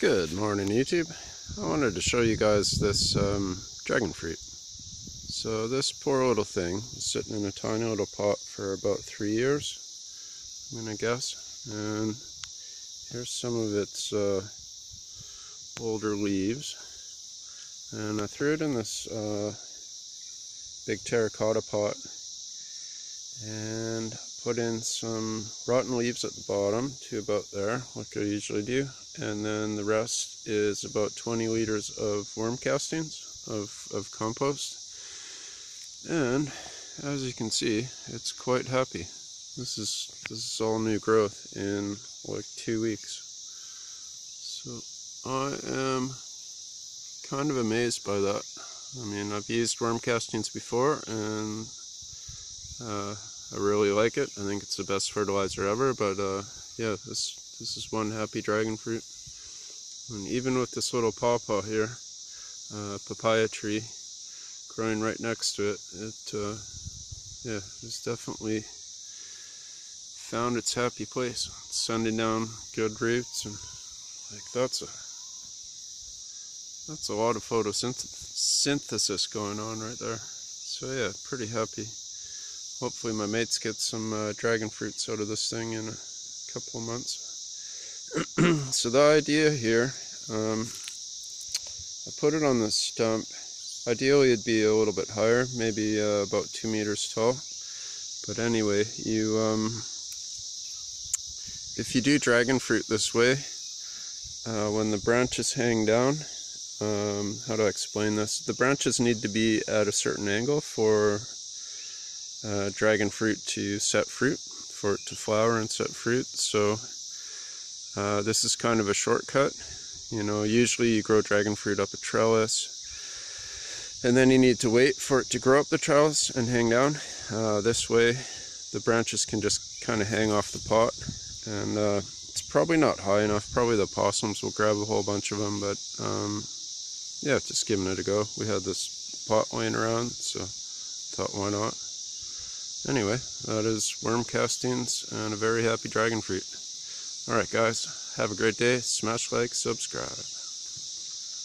Good morning YouTube. I wanted to show you guys this um, dragon fruit. So this poor little thing is sitting in a tiny little pot for about three years, I'm gonna guess. And here's some of its uh, older leaves. And I threw it in this uh, big terracotta pot and put in some rotten leaves at the bottom to about there, like I usually do. And then the rest is about 20 liters of worm castings of, of compost. And as you can see, it's quite happy. This is this is all new growth in like two weeks. So I am kind of amazed by that. I mean, I've used worm castings before and uh, I really like it. I think it's the best fertilizer ever, but uh, yeah, this this is one happy dragon fruit. And even with this little pawpaw here, uh, papaya tree growing right next to it, it uh, yeah, it's definitely found its happy place. It's sending down good roots and like that's a that's a lot of photosynthesis going on right there. So yeah, pretty happy hopefully my mates get some uh, dragon fruits out of this thing in a couple of months. so the idea here, um, I put it on the stump. Ideally it'd be a little bit higher, maybe uh, about two meters tall. But anyway, you um, if you do dragon fruit this way, uh, when the branches hang down, um, how do I explain this? The branches need to be at a certain angle for uh, dragon fruit to set fruit, for it to flower and set fruit. So uh, this is kind of a shortcut. You know, usually you grow dragon fruit up a trellis, and then you need to wait for it to grow up the trellis and hang down. Uh, this way, the branches can just kind of hang off the pot, and uh, it's probably not high enough. Probably the possums will grab a whole bunch of them, but um, yeah, just giving it a go. We had this pot laying around, so thought why not. Anyway, that is worm castings and a very happy dragon fruit. Alright guys, have a great day. Smash like, subscribe.